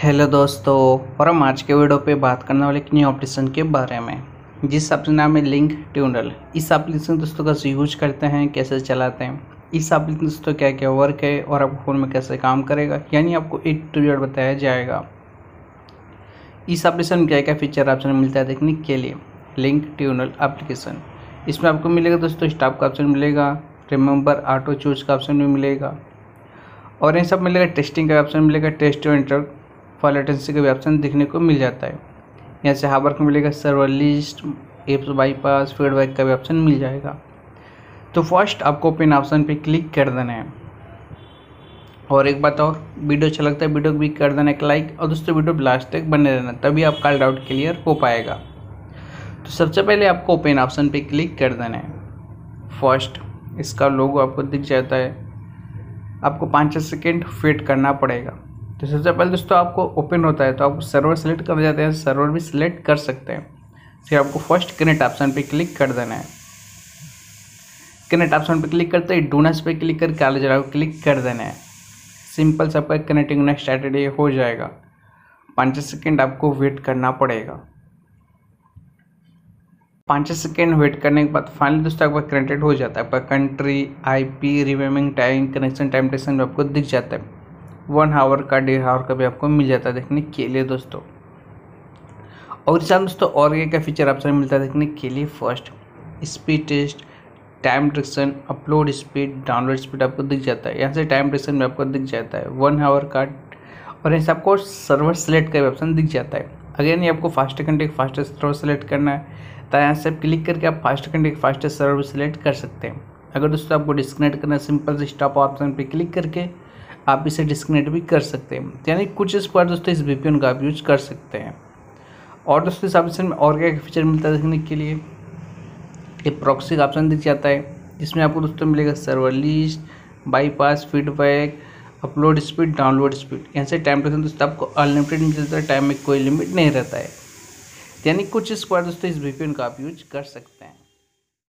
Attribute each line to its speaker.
Speaker 1: Hello दोस्तों, और हम आज के वीडियो पे बात करने वाले एक न्यू एप्लीकेशन के बारे में। जिस एप्लीकेशन नाम है लिंक ट्यूनल इस एप्लीकेशन दोस्तों का यूज़ करते हैं, कैसे चलाते हैं, इस एप्लीकेशन दोस्तों क्या क्या वर्क है, और आपको फ़ोन में कैसे काम करेगा, यानी आपको एक टू जेड बताया जाएगा। इस एप्लीकेशन में क्या क्या फीचर ऑप्शन मिलता है देखने के लिए। लिंक ट्यूनल एप्लीकेशन इसमें आपको मिलेगा दोस्तों स्टाफ का ऑप्शन मिलेगा रिमेंबर ऑटो चूज़ का ऑप्शन भी मिलेगा। और ये सब मिलेगा टेस्टिंग का ऑप्शन मिलेगा टेस्ट इंटर फॉल लेटेंसी का भी ऑप्शन दिखने को मिल जाता है। यहाँ से हावर को मिलेगा server list apps bypass feedback का भी ऑप्शन मिल जाएगा। तो फ़र्स्ट आपको ओपन ऑप्शन पे क्लिक कर देना है। और एक बात और, वीडियो अच्छा लगता है, वीडियो भी कर देना, एक लाइक और दोस्तों वीडियो लास्ट तक बने रहना, तभी आपका डाउट क्लियर हो पाएगा। तो सबसे पहले आपको ओपन ऑप्शन पे क्लिक कर देना है। फ़र्स्ट इसका लोगो आपको दिख जाता है। आपको पाँच छः सेकेंड वेट करना पड़ेगा। तो सबसे पहले दोस्तों आपको ओपन होता है तो आप सर्वर सेलेक्ट कर जाते हैं सर्वर भी सिलेक्ट कर सकते हैं। फिर आपको फ़र्स्ट कनेक्ट ऑप्शन पे क्लिक कर देना है। कनेक्ट ऑप्शन पे क्लिक करते ही डोनस पे क्लिक करके आले जरा क्लिक कर देना है। सिंपल सबका कनेक्टिंग नेक्स्ट सैटरडे हो जाएगा। पाँच सेकेंड आपको वेट करना पड़ेगा। पाँच सेकेंड वेट करने के बाद फाइनली दोस्तों आपका कनेक्टेड हो जाता है। आपका country IP remaining time connection time station आपको दिख जाता है। वन आवर का, डेढ़ आवर का भी आपको मिल जाता है देखने के लिए दोस्तों। और इस दोस्तों और क्या क्या फीचर आपसे मिलता है देखने के लिए फ़र्स्ट स्पीड टेस्ट टाइम डिक्शन अपलोड स्पीड डाउनलोड स्पीड आपको दिख जाता है। यहाँ से टाइम डिक्शन में आपको दिख जाता है। वन आवर का और यहाँ से आपको सर्वर सेलेक्ट का भी ऑप्शन दिख जाता है। अगर नहीं, आपको फास्ट घंटे फास्टेस्ट सर्वर सेलेक्ट करना है तो यहाँ से क्लिक करके आप फास्ट घंटे फास्टेस्ट सर्वर सेलेक्ट कर सकते हैं। अगर दोस्तों आपको डिस्कनेक्ट करना है सिंपल से स्टॉप ऑप्शन पर क्लिक करके आप इसे डिस्कनेक्ट भी कर सकते हैं। यानी कुछ इस पर दोस्तों इस वी का आप यूज़ कर सकते हैं। और दोस्तों इस ऑप्शन में और क्या फीचर मिलता है देखने के लिए? एक प्रॉक्सी का ऑप्शन दिख जाता है, जिसमें आपको दोस्तों मिलेगा server list bypass feedback upload speed download speed यहाँ से टाइम टेक्शन दोस्तों आपको अनलिमिटेड मिल जाता है टाइम में कोई लिमिट नहीं रहता है। यानी कुछ इस पर दोस्तों इस वी का आप यूज़ कर सकते हैं।